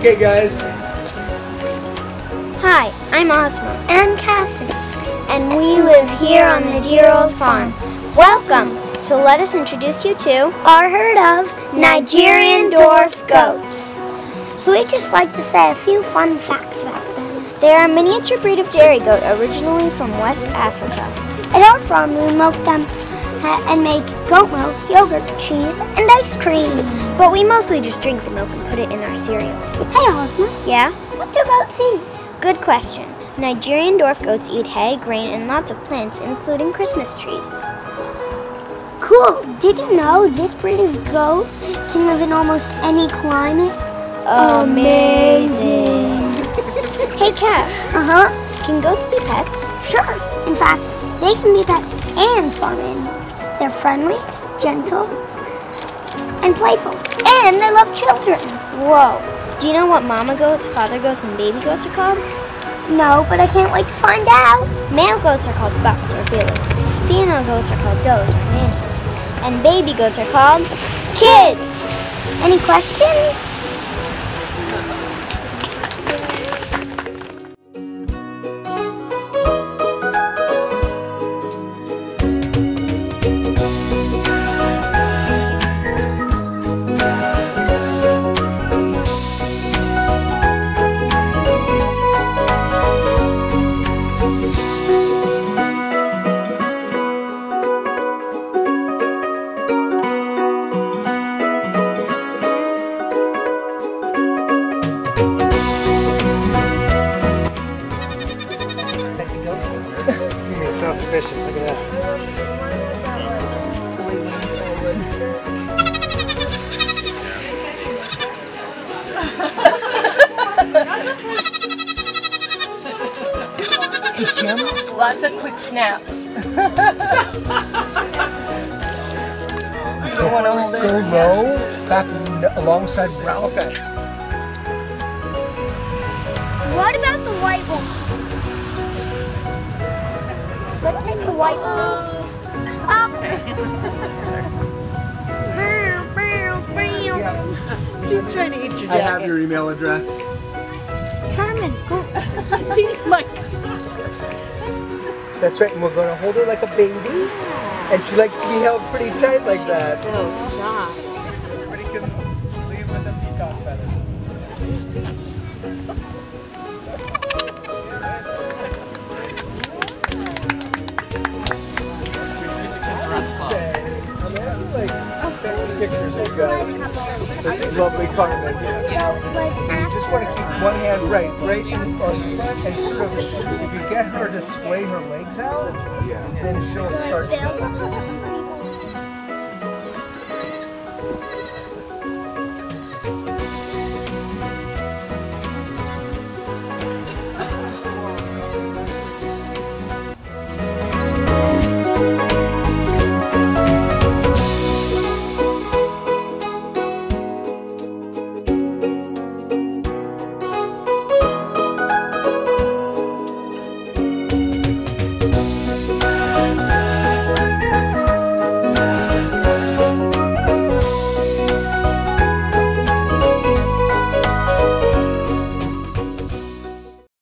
Okay, guys. Hi, I'm Ozma. And Cassidy. And we live here on the dear old farm. Welcome. So let us introduce you to our herd of Nigerian dwarf goats. So we just like to say a few fun facts about them. They are a miniature breed of dairy goat originally from West Africa. At our farm we milk them and make goat milk, yogurt, cheese, and ice cream. But we mostly just drink the milk and put it in our cereal. Hey Ozma. Yeah? What do goats eat? Good question. Nigerian dwarf goats eat hay, grain, and lots of plants, including Christmas trees. Cool. Did you know this breed of goat can live in almost any climate? Amazing. hey, Cass. Uh huh. Can goats be pets? Sure. In fact, they can be pets and farm animals. They're friendly, gentle, and playful. And they love children. Whoa. Do you know what mama goats, father goats, and baby goats are called? No, but I can't wait to find out. Male goats are called bucks or billies. Female goats are called does or nannies. And baby goats are called kids. Any questions? Hey, Jim. Lots of quick snaps. you don't want to hold Go it. low, back alongside Ralph. Okay. What about the white one? Let's take the white one. She's trying to eat your I have your email address. Carmen, go. See, like, That's right, and we're gonna hold her like a baby. And she likes to be held pretty tight like that. Oh, so soft. Everybody can leave with a peacock feather. Pictures of you guys. This lovely Carmen. You just want to keep one hand right, right in front, and sort of, if you get her to sway her legs out, then she'll start.